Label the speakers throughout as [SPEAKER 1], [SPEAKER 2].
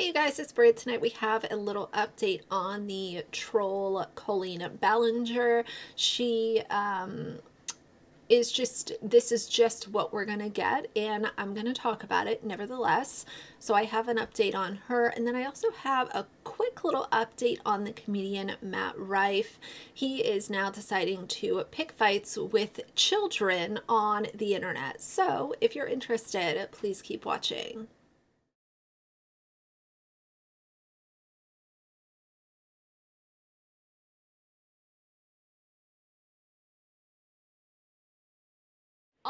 [SPEAKER 1] Hey you guys, it's Britt. Tonight we have a little update on the troll Colleen Ballinger. She um, is just, this is just what we're going to get and I'm going to talk about it nevertheless. So I have an update on her and then I also have a quick little update on the comedian Matt Rife. He is now deciding to pick fights with children on the internet. So if you're interested, please keep watching.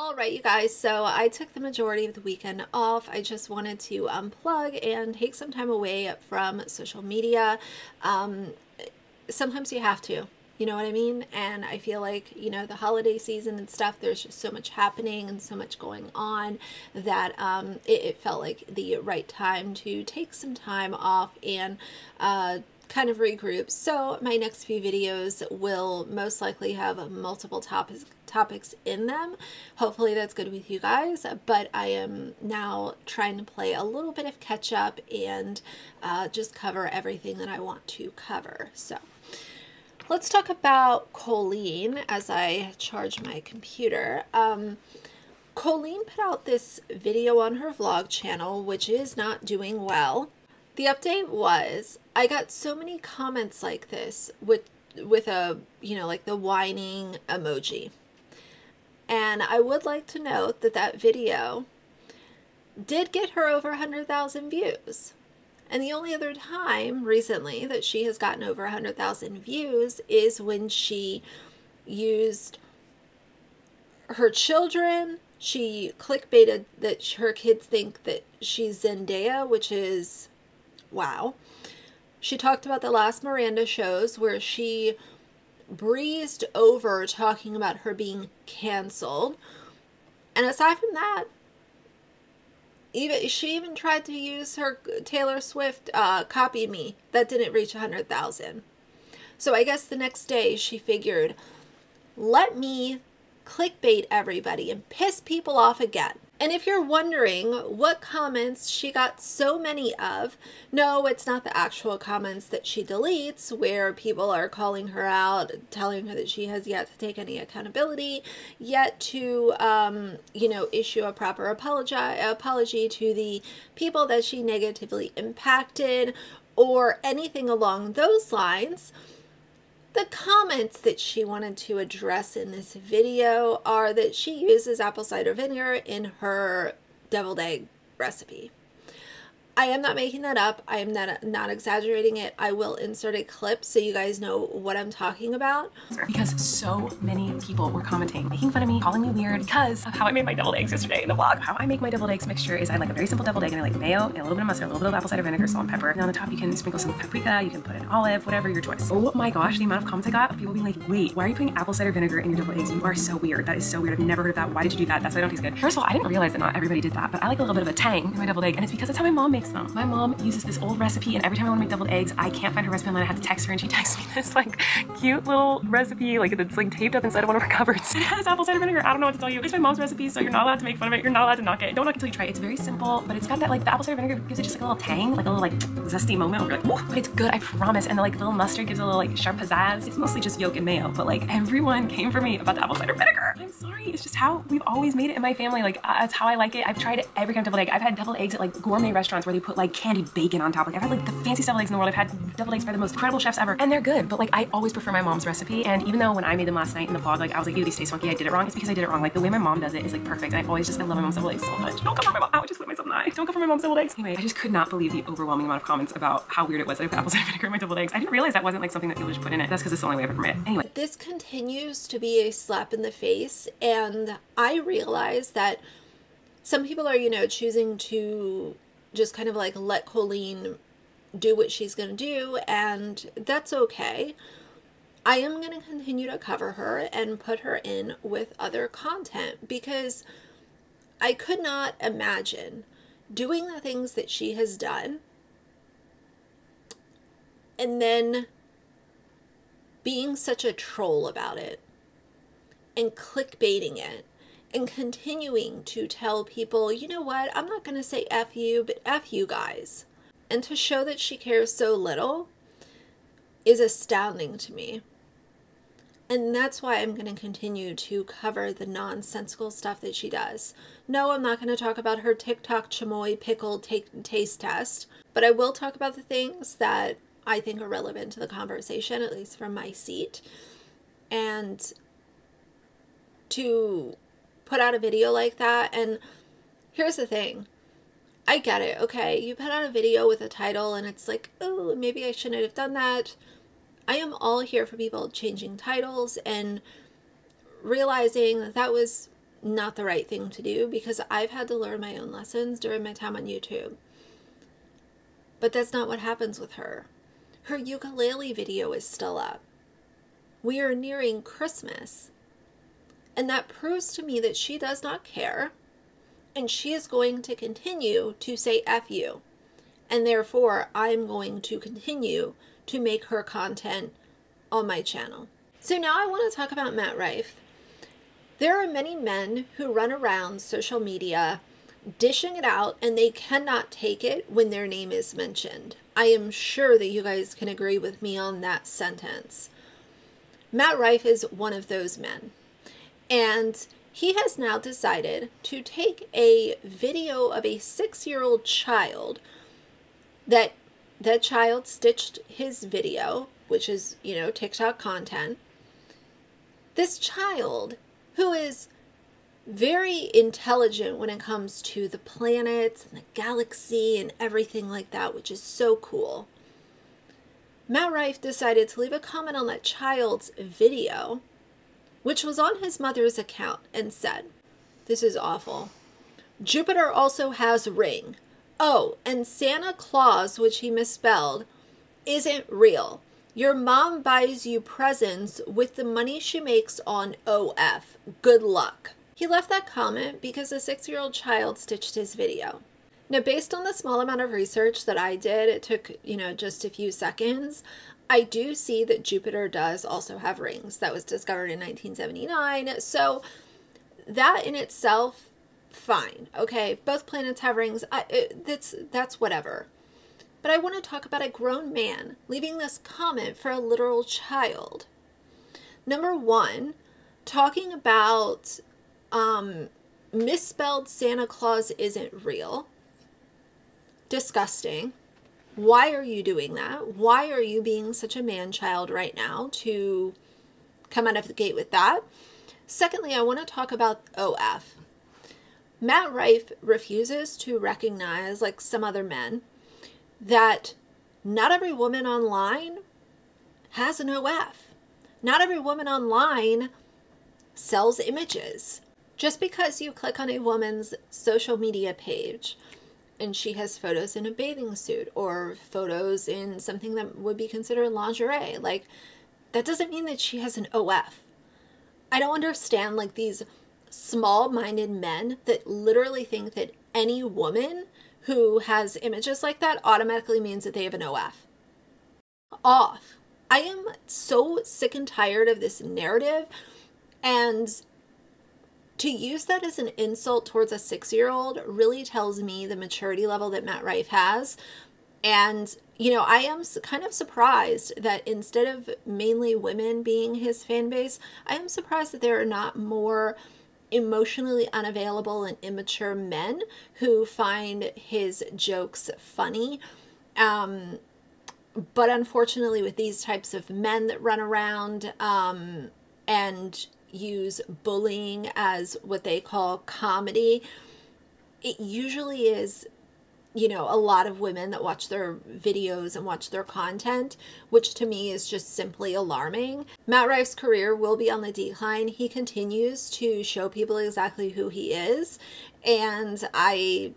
[SPEAKER 1] All right, you guys, so I took the majority of the weekend off. I just wanted to unplug and take some time away from social media. Um, sometimes you have to, you know what I mean? And I feel like, you know, the holiday season and stuff, there's just so much happening and so much going on that um, it, it, felt like the right time to take some time off and uh, kind of regroup. So my next few videos will most likely have multiple topics topics in them. Hopefully that's good with you guys, but I am now trying to play a little bit of catch up and uh, just cover everything that I want to cover. So let's talk about Colleen as I charge my computer. Um, Colleen put out this video on her vlog channel, which is not doing well. The update was I got so many comments like this with with a you know like the whining emoji and I would like to note that that video did get her over 100,000 views. And the only other time recently that she has gotten over 100,000 views is when she used her children. She clickbaited that her kids think that she's Zendaya, which is wow. She talked about the last Miranda shows where she breezed over talking about her being canceled. And aside from that, even she even tried to use her Taylor Swift uh, "Copy Me" that didn't reach hundred thousand. So I guess the next day she figured, let me clickbait everybody and piss people off again. And if you're wondering what comments she got so many of, no, it's not the actual comments that she deletes where people are calling her out, telling her that she has yet to take any accountability, yet to, um, you know, issue a proper apology, apology to the people that she negatively impacted or anything along those lines. The comments that she wanted to address in this video are that she uses apple cider vinegar in her deviled egg recipe. I am not making that up. I am not, not exaggerating it. I will insert a clip so you guys know what I'm talking about.
[SPEAKER 2] Because so many people were commenting, making fun of me, calling me weird because of how I made my deviled eggs yesterday in the vlog. How I make my deviled eggs mixture is I like a very simple deviled egg and I like mayo and a little bit of mustard, a little bit of apple cider vinegar, salt and pepper. And on the top you can sprinkle some paprika, you can put an olive, whatever your choice. Oh my gosh, the amount of comments I got of people being like, wait, why are you putting apple cider vinegar in your deviled eggs? You are so weird. That is so weird. I've never heard of that. Why did you do that? That's why they don't taste good. First of all, I didn't realize that not everybody did that, but I like a little bit of a tang in my deviled egg and it's because that's how my mom them. My mom uses this old recipe and every time I want to make deviled eggs, I can't find her recipe online. I have to text her and she texts me this like cute little recipe, like it's like taped up inside of one of her cupboards. It has apple cider vinegar. I don't know what to tell you. It's my mom's recipe, so you're not allowed to make fun of it. You're not allowed to knock it. Don't knock it until you try it. It's very simple, but it's got that like the apple cider vinegar gives it just like a little tang, like a little like zesty moment where you're like, but it's good, I promise. And the like little mustard gives a little like sharp pizzazz. It's mostly just yolk and mayo, but like everyone came for me about the apple cider vinegar. I'm sorry, it's just how we've always made it in my family. Like uh, that's how I like it. I've tried it every kind of deviled egg. I've had deviled eggs at like gourmet restaurants where they put like candied bacon on top. Like I've had like the fancy deviled eggs in the world. I've had deviled eggs by the most incredible chefs ever, and they're good. But like, I always prefer my mom's recipe. And even though when I made them last night in the vlog, like I was like, ew, these taste funky. I did it wrong. It's because I did it wrong. Like the way my mom does it is like perfect. And I always just I love my mom's deviled eggs so much. Don't come for my mom. I would just put myself in the eye. Don't come for my mom's deviled eggs. Anyway, I just could not believe the overwhelming amount of comments about how weird it was that I put apple cider vinegar in my deviled eggs. I didn't realize that wasn't like something that people just put in it. That's because it's the only way I've ever made it. Anyway,
[SPEAKER 1] this continues to be a slap in the face, and I realize that some people are, you know, choosing to just kind of like let Colleen do what she's going to do, and that's okay. I am going to continue to cover her and put her in with other content because I could not imagine doing the things that she has done and then being such a troll about it and clickbaiting it and continuing to tell people, you know what, I'm not going to say F you, but F you guys. And to show that she cares so little is astounding to me. And that's why I'm going to continue to cover the nonsensical stuff that she does. No, I'm not going to talk about her TikTok chamoy pickle taste test, but I will talk about the things that I think are relevant to the conversation, at least from my seat. And to put out a video like that, and here's the thing I get it, okay? You put out a video with a title and it's like, oh, maybe I shouldn't have done that. I am all here for people changing titles and realizing that that was not the right thing to do because I've had to learn my own lessons during my time on YouTube. But that's not what happens with her. Her ukulele video is still up. We are nearing Christmas. And that proves to me that she does not care and she is going to continue to say F you. And therefore, I'm going to continue to make her content on my channel. So now I want to talk about Matt Rife. There are many men who run around social media dishing it out and they cannot take it when their name is mentioned. I am sure that you guys can agree with me on that sentence. Matt Rife is one of those men. And he has now decided to take a video of a six year old child that that child stitched his video, which is, you know, TikTok content. This child, who is very intelligent when it comes to the planets and the galaxy and everything like that, which is so cool. Matt Rife decided to leave a comment on that child's video, which was on his mother's account, and said, This is awful. Jupiter also has ring. Oh, and Santa Claus, which he misspelled, isn't real. Your mom buys you presents with the money she makes on OF. Good luck. He left that comment because a six year old child stitched his video. Now, based on the small amount of research that I did, it took, you know, just a few seconds. I do see that Jupiter does also have rings. That was discovered in 1979. So, that in itself fine. Okay, both planets have rings. I, it, that's that's whatever. But I want to talk about a grown man leaving this comment for a literal child. Number one, talking about um, misspelled Santa Claus isn't real. Disgusting. Why are you doing that? Why are you being such a man child right now to come out of the gate with that? Secondly, I want to talk about OF. Matt Rife refuses to recognize, like some other men, that not every woman online has an OF. Not every woman online sells images. Just because you click on a woman's social media page and she has photos in a bathing suit or photos in something that would be considered lingerie, like that doesn't mean that she has an OF. I don't understand like these small minded men that literally think that any woman who has images like that automatically means that they have an OF. Off. I am so sick and tired of this narrative. And to use that as an insult towards a six year old really tells me the maturity level that Matt Rife has. And, you know, I am kind of surprised that instead of mainly women being his fan base, I am surprised that there are not more emotionally unavailable and immature men who find his jokes funny. Um, but unfortunately, with these types of men that run around um, and use bullying as what they call comedy, it usually is you know, a lot of women that watch their videos and watch their content, which to me is just simply alarming. Matt Rife's career will be on the decline. He continues to show people exactly who he is, and I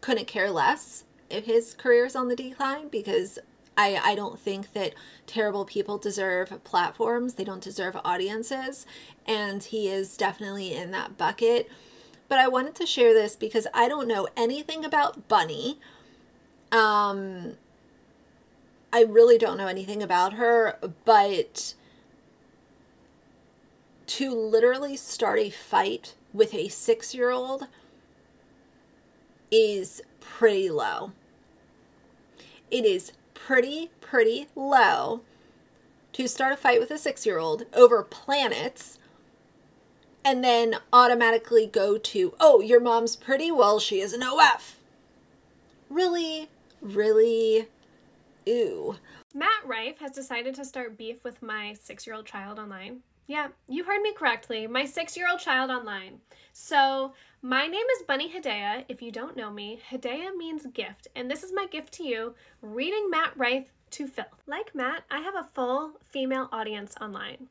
[SPEAKER 1] couldn't care less if his career is on the decline because I, I don't think that terrible people deserve platforms. They don't deserve audiences. And he is definitely in that bucket but I wanted to share this because I don't know anything about Bunny. Um, I really don't know anything about her, but to literally start a fight with a six year old is pretty low. it is pretty, pretty low to start a fight with a six year old over planets and then automatically go to, oh, your mom's pretty? Well, she is an OF. Really? Really? Ew.
[SPEAKER 3] Matt Rife has decided to start beef with my six year old child online. Yeah, you heard me correctly. My six year old child online. So, my name is Bunny Hedaya. If you don't know me, Hedaya means gift, and this is my gift to you reading Matt Rife to filth. Like Matt, I have a full female audience online.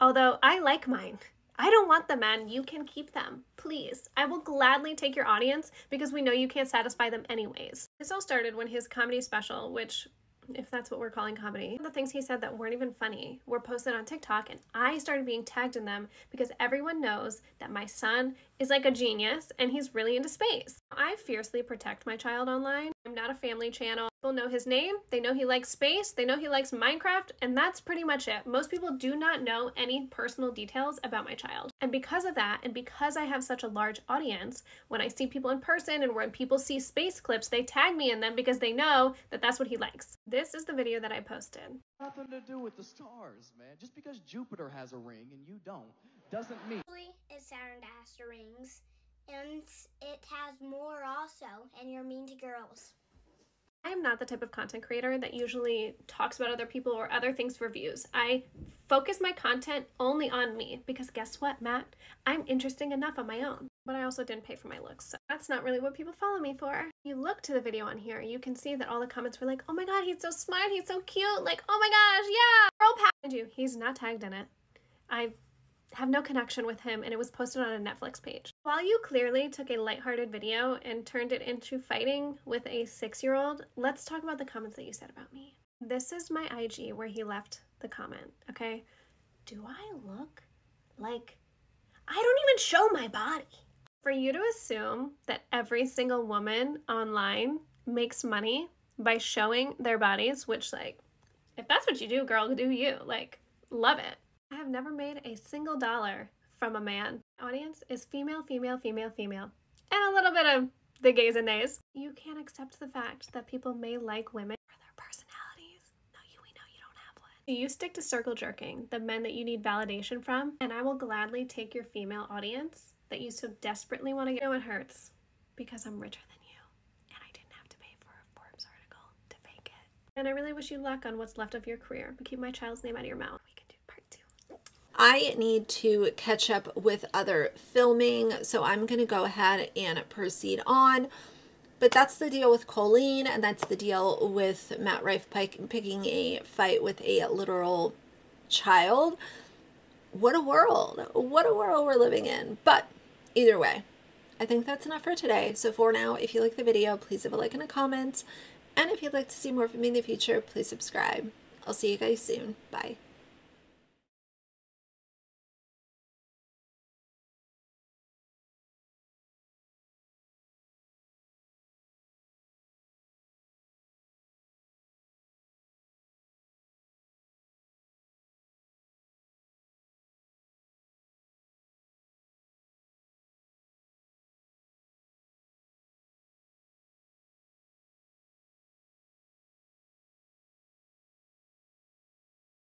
[SPEAKER 3] Although I like mine. I don't want the men, You can keep them. Please. I will gladly take your audience because we know you can't satisfy them anyways. This all started when his comedy special, which if that's what we're calling comedy. The things he said that weren't even funny were posted on TikTok, and I started being tagged in them because everyone knows that my son is like a genius and he's really into space. I fiercely protect my child online. I'm not a family channel. People know his name, they know he likes space, they know he likes Minecraft, and that's pretty much it. Most people do not know any personal details about my child. And because of that, and because I have such a large audience, when I see people in person and when people see space clips, they tag me in them because they know that that's what he likes. This is the video that I posted.
[SPEAKER 4] Nothing to do with the stars, man. Just because Jupiter has a ring and you don't doesn't mean.
[SPEAKER 5] Actually, it's Saturn has the rings, and it has more also, and you're mean to girls.
[SPEAKER 3] I am not the type of content creator that usually talks about other people or other things for views. I focus my content only on me because guess what, Matt? I'm interesting enough on my own. But I also didn't pay for my looks, so that's not really what people follow me for. You look to the video on here, you can see that all the comments were like, oh my god, he's so smart, he's so cute, like, oh my gosh, yeah, girl power. you, he's not tagged in it. I have no connection with him and it was posted on a Netflix page. While you clearly took a lighthearted video and turned it into fighting with a six year old, let's talk about the comments that you said about me. This is my IG where he left the comment, okay? Do I look like I don't even show my body? For you to assume that every single woman online makes money by showing their bodies, which, like, if that's what you do, girl, do you. Like, love it. I have never made a single dollar from a man. Audience is female, female, female, female, and a little bit of the gays and nays. You can't accept the fact that people may like women for their personalities. No, you, we know you don't have one. You stick to circle jerking, the men that you need validation from, and I will gladly take your female audience that you so desperately want to get. You know it hurts because I'm richer than you, and I didn't have to pay for a Forbes article to fake it. And I really wish you luck on what's left of your career, but keep my child's name out of your mouth. We can do part two.
[SPEAKER 1] I need to catch up with other filming, so I'm going to go ahead and proceed on. But that's the deal with Colleen, and that's the deal with Matt Rife Pike picking a fight with a literal child. What a world. What a world we're living in. But either way, I think that's enough for today. So for now, if you like the video, please leave a like and a comment. And if you'd like to see more from me in the future, please subscribe. I'll see you guys soon. Bye.